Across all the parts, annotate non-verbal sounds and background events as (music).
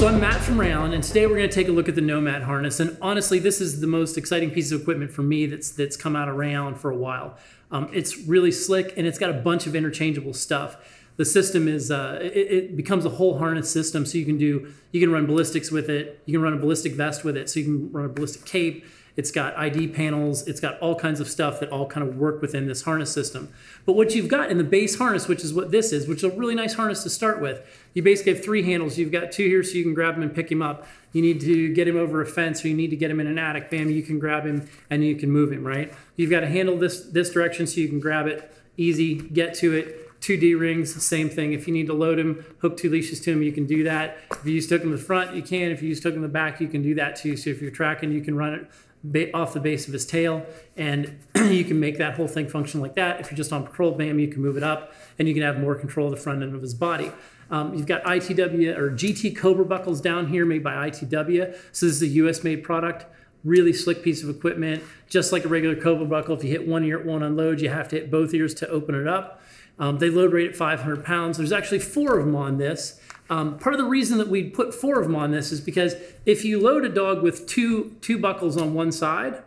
So I'm Matt from Ray Allen, and today we're going to take a look at the Nomad harness. And honestly, this is the most exciting piece of equipment for me that's that's come out of Ray Allen for a while. Um, it's really slick, and it's got a bunch of interchangeable stuff. The system is uh, it, it, becomes a whole harness system, so you can do you can run ballistics with it, you can run a ballistic vest with it, so you can run a ballistic cape it's got ID panels. It's got all kinds of stuff that all kind of work within this harness system. But what you've got in the base harness, which is what this is, which is a really nice harness to start with, you basically have three handles. You've got two here so you can grab him and pick him up. You need to get him over a fence or you need to get him in an attic. Bam, you can grab him and you can move him, right? You've got to handle this, this direction so you can grab it easy, get to it, two D rings, same thing. If you need to load him, hook two leashes to him, you can do that. If you use hook in the front, you can. If you use hook in the back, you can do that too. So if you're tracking, you can run it off the base of his tail, and (clears throat) you can make that whole thing function like that. If you're just on patrol, bam, you can move it up, and you can have more control of the front end of his body. Um, you've got ITW or GT Cobra buckles down here made by ITW. So this is a US made product. Really slick piece of equipment, just like a regular Cobra buckle. If you hit one ear, it won't unload. You have to hit both ears to open it up. Um, they load rate at 500 pounds. There's actually four of them on this. Um, part of the reason that we put four of them on this is because if you load a dog with two, two buckles on one side,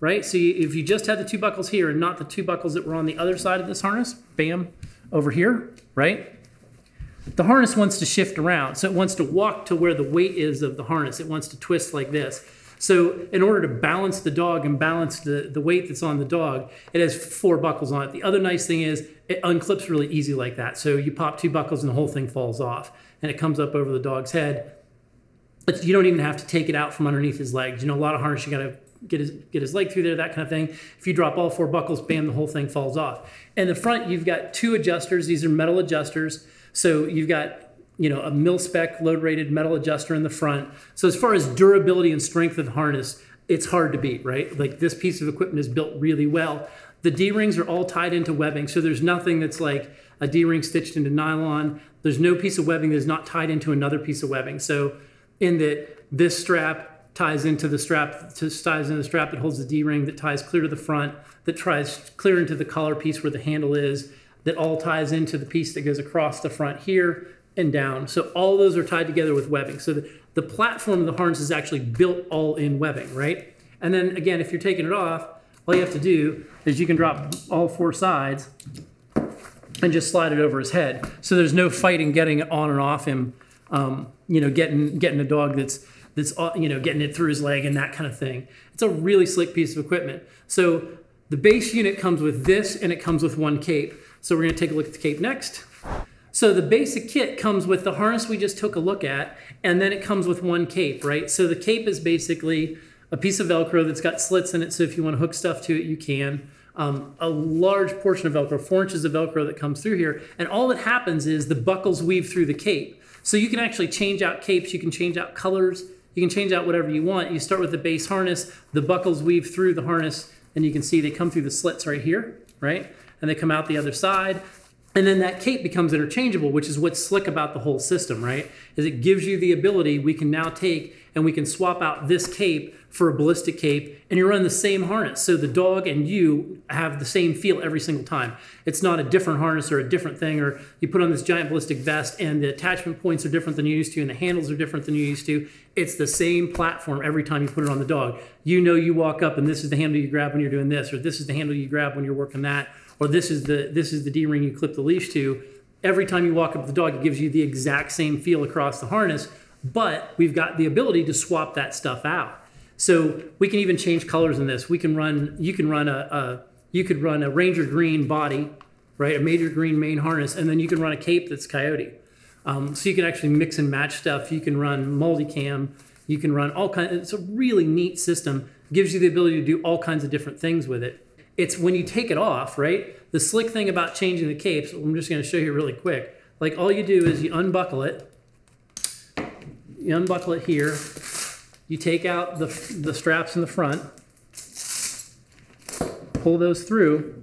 right? So you, if you just had the two buckles here and not the two buckles that were on the other side of this harness, bam, over here, right? The harness wants to shift around. So it wants to walk to where the weight is of the harness. It wants to twist like this. So in order to balance the dog and balance the, the weight that's on the dog, it has four buckles on it. The other nice thing is it unclips really easy like that. So you pop two buckles and the whole thing falls off and it comes up over the dog's head. But you don't even have to take it out from underneath his legs. You know, a lot of harness, you got to get his, get his leg through there, that kind of thing. If you drop all four buckles, bam, the whole thing falls off. And the front, you've got two adjusters. These are metal adjusters. So you've got you know, a mil spec load rated metal adjuster in the front. So as far as durability and strength of the harness, it's hard to beat, right? Like this piece of equipment is built really well. The D-rings are all tied into webbing, so there's nothing that's like a D-ring stitched into nylon. There's no piece of webbing that's not tied into another piece of webbing. So in that this strap ties into the strap, ties into the strap that holds the D-ring, that ties clear to the front, that ties clear into the collar piece where the handle is, that all ties into the piece that goes across the front here and down. So all those are tied together with webbing. So the, the platform of the harness is actually built all in webbing, right? And then again, if you're taking it off, all you have to do is you can drop all four sides and just slide it over his head. So there's no fighting getting it on and off him. Um, you know, getting getting a dog that's that's uh, you know getting it through his leg and that kind of thing. It's a really slick piece of equipment. So the base unit comes with this and it comes with one cape. So we're going to take a look at the cape next. So the basic kit comes with the harness we just took a look at, and then it comes with one cape, right? So the cape is basically a piece of Velcro that's got slits in it, so if you want to hook stuff to it, you can. Um, a large portion of Velcro, four inches of Velcro that comes through here, and all that happens is the buckles weave through the cape. So you can actually change out capes, you can change out colors, you can change out whatever you want. You start with the base harness, the buckles weave through the harness, and you can see they come through the slits right here, right? And they come out the other side. And then that cape becomes interchangeable, which is what's slick about the whole system, right? Is it gives you the ability, we can now take and we can swap out this cape for a ballistic cape and you run the same harness. So the dog and you have the same feel every single time. It's not a different harness or a different thing, or you put on this giant ballistic vest and the attachment points are different than you used to and the handles are different than you used to. It's the same platform every time you put it on the dog. You know you walk up and this is the handle you grab when you're doing this, or this is the handle you grab when you're working that, or this is the this is the D-ring you clip the leash to. Every time you walk up the dog, it gives you the exact same feel across the harness, but we've got the ability to swap that stuff out. So we can even change colors in this. We can run, you can run a, a you could run a Ranger green body, right? A Ranger green main harness, and then you can run a cape that's coyote. Um, so you can actually mix and match stuff. You can run multicam. You can run all kinds. It's a really neat system. Gives you the ability to do all kinds of different things with it. It's when you take it off, right? The slick thing about changing the capes. I'm just going to show you really quick. Like all you do is you unbuckle it. You unbuckle it here, you take out the, the straps in the front, pull those through,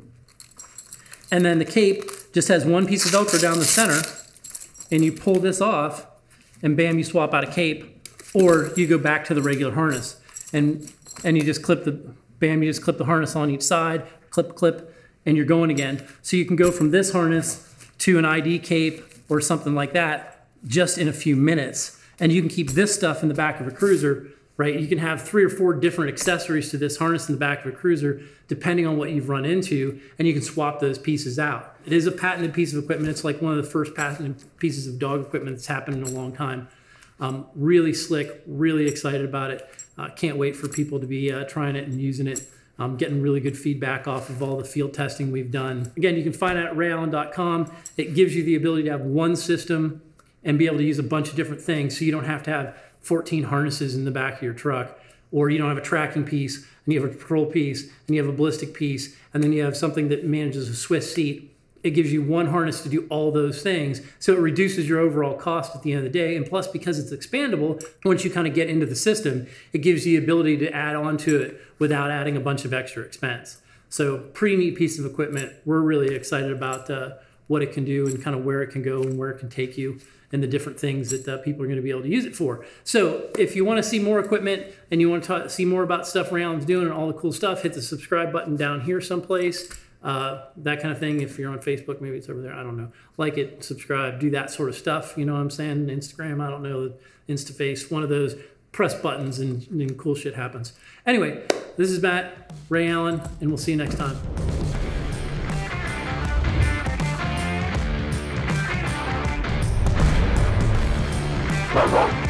and then the cape just has one piece of Velcro down the center, and you pull this off, and bam, you swap out a cape, or you go back to the regular harness, and and you just clip the bam, you just clip the harness on each side, clip, clip, and you're going again. So you can go from this harness to an ID cape or something like that just in a few minutes And you can keep this stuff in the back of a cruiser, right? You can have three or four different accessories to this harness in the back of a cruiser, depending on what you've run into, and you can swap those pieces out. It is a patented piece of equipment. It's like one of the first patented pieces of dog equipment that's happened in a long time. Um, really slick, really excited about it. Uh, can't wait for people to be uh, trying it and using it. I'm getting really good feedback off of all the field testing we've done. Again, you can find it at rayallen.com. It gives you the ability to have one system and be able to use a bunch of different things so you don't have to have 14 harnesses in the back of your truck or you don't have a tracking piece and you have a patrol piece and you have a ballistic piece and then you have something that manages a Swiss seat it gives you one harness to do all those things. So it reduces your overall cost at the end of the day. And plus, because it's expandable, once you kind of get into the system, it gives you the ability to add on to it without adding a bunch of extra expense. So pretty neat piece of equipment. We're really excited about uh, what it can do and kind of where it can go and where it can take you and the different things that uh, people are going to be able to use it for. So if you want to see more equipment and you want to see more about stuff Ray Allen's doing and all the cool stuff, hit the subscribe button down here someplace uh, that kind of thing. If you're on Facebook, maybe it's over there. I don't know. Like it, subscribe, do that sort of stuff. You know what I'm saying? Instagram, I don't know. InstaFace, one of those. Press buttons and, and cool shit happens. Anyway, this is Matt, Ray Allen, and we'll see you next time. Bye-bye.